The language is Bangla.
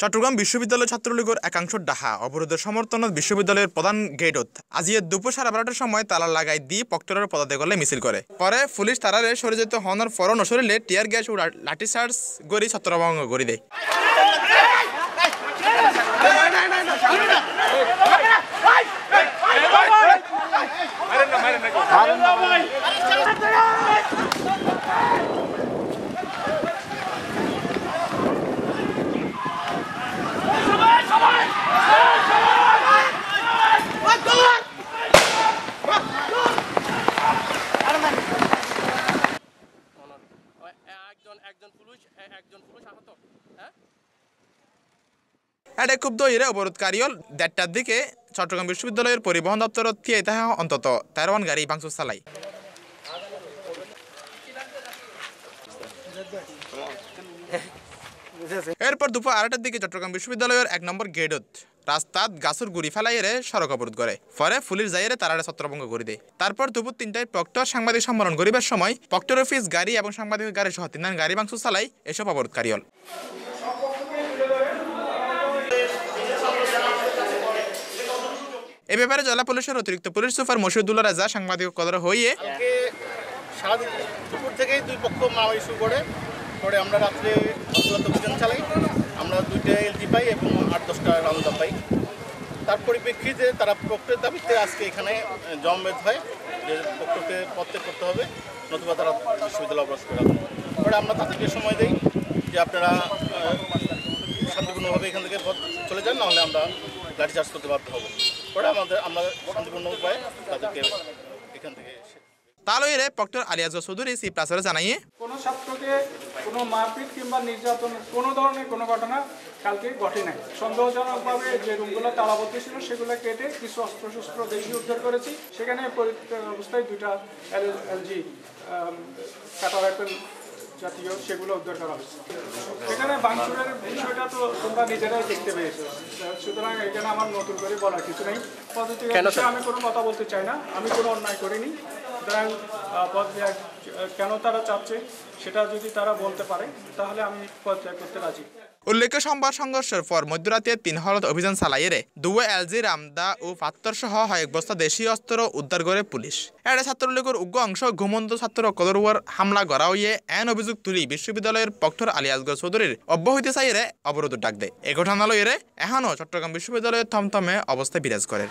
চট্টগ্রাম বিশ্ববিদ্যালয় ছাত্রলীগের একাংশ ডাহা। অবরোধের সমর্থনত বিশ্ববিদ্যালয়ের প্রধান গেটত আজিয়ে দুপুর সাড়ে বারোটার সময় তালা লাগাই দিয়ে পক্টরের পদাতে মিছিল করে। পরে পুলিশ তারারে সরে যেতে হনার ফরন নসরিলে টিয়ার গ্যাস ও লাঠিচার্জ করে ছত্রভঙ্গ করে দেয় একজন একজন পুলিশ এ- একজন পুলিশ আহত হ্যাঁ এটা খুব দইরে অবরোধকারীল দেড়টার দিকে চট্টগ্রাম বিশ্ববিদ্যালয়ের পরিবহন দপ্তরত থিয়ে তাহা অন্তত তেরোয়ান গাড়ি ভাঙচুর চালাই এরপর দুপুর আড়াইটার দিকে চট্টগ্রাম বিশ্ববিদ্যালয়ের এক নম্বর গেটত রাস্তাত গাছর গুড়ি ফেলাইয়ে সড়ক অবরোধ করে। পরে পুলিশ যাইয়ে তারারে ছত্রভঙ্গ করে দেয়। তারপর দুপুর তিনটায় প্রক্টর সাংবাদিক সম্মেলন করিবার সময় প্রক্টর অফিস গাড়ি এবং সাংবাদিক গাড়ি সহ তিন গাড়ি ভাঙচুর চালাই এসব অবরোধকারী হল। এ ব্যাপারে জেলা পুলিশের অতিরিক্ত পুলিশ সুপার মশিউদ্দুল্লাহ রাজা সাংবাদিক কদর সারা দুপুর থেকেই দুই পক্ষ মারামারি শুরু করে। পরে আমরা রাত্রে অভিযান চালাই। আমরা দুইটা এলজি পাই এবং আট, দশটা রাউন্ডা পাই। তার পরিপ্রেক্ষিতে তারা প্রক্টের দাবিতে আজকে এখানে জমবেদ হয় যে প্রক্টকে পত্তে করতে হবে, নতুবা তারা বিশ্ববিদ্যালয় অবরোধ করে পরে আমরা তাদেরকে সময় দিই যে আপনারা শান্তিপূর্ণভাবে এখান থেকে চলে যান, নাহলে আমরা গাড়ি চার্জ করতে বাধ্য হব। পরে আমাদের আমরা শান্তিপূর্ণ উপায়ে তাদেরকে এখান থেকে তালইরে প্রক্টর আলিয়াজ চৌধুরী সি প্লাসরে জানাইয়ে। কোনো ছাত্রকে কোনো মারপিট কিংবা নির্যাতন কোনো ধরনের কোনো ঘটনা কালকে ঘটে নাই। সন্দেহজনকভাবে যে রুমগুলো তালাবদ্ধ ছিল সেগুলো কেটে কিছু অস্ত্রশস্ত্র দেখিয়ে উদ্ধার করেছি। সেখানে পরিত্যক্ত অবস্থায় দুইটা এলজি কাটা রাইফেল জাতীয় সেগুলো উদ্ধার করা হয়েছে। এখানে বাংশুরের বিষয়টা তো তোমরা নিজেরাই দেখতে পেয়েছ। সুতরাং এখানে আমার নতুন করে বলার কিছু নেই। পদ্ধতি আমি কোনো কথা বলতে চাই না। আমি কোনো অন্যায় করিনি। সুতরাং কেন তারা চাচ্ছে সেটা যদি তারা বলতে পারে তাহলে আমি পদত্যাগ করতে রাজি। উল্লেখ্য সোমবার সংঘর্ষের পর মধ্যরাতে তিন হলত অভিযান চালাইয়ে দুয়ে এলজি রামদা ও পাত্তর সহ কয়েক বস্তা দেশীয় অস্ত্র উদ্ধার করে পুলিশ এড়ে ছাত্রলীগের উগ্র অংশ ঘুমন্ত ছাত্র কদরুয়ার হামলা করা হইয়ে এন অভিযোগ তুলি বিশ্ববিদ্যালয়ের পক্টর আলী আসগর চৌধুরীর অব্যাহতি চাইরে অবরোধ ডাক দেয়। এ ঘটনা লইরে এখনও চট্টগ্রাম বিশ্ববিদ্যালয়ের থমথমে অবস্থায় বিরাজ করে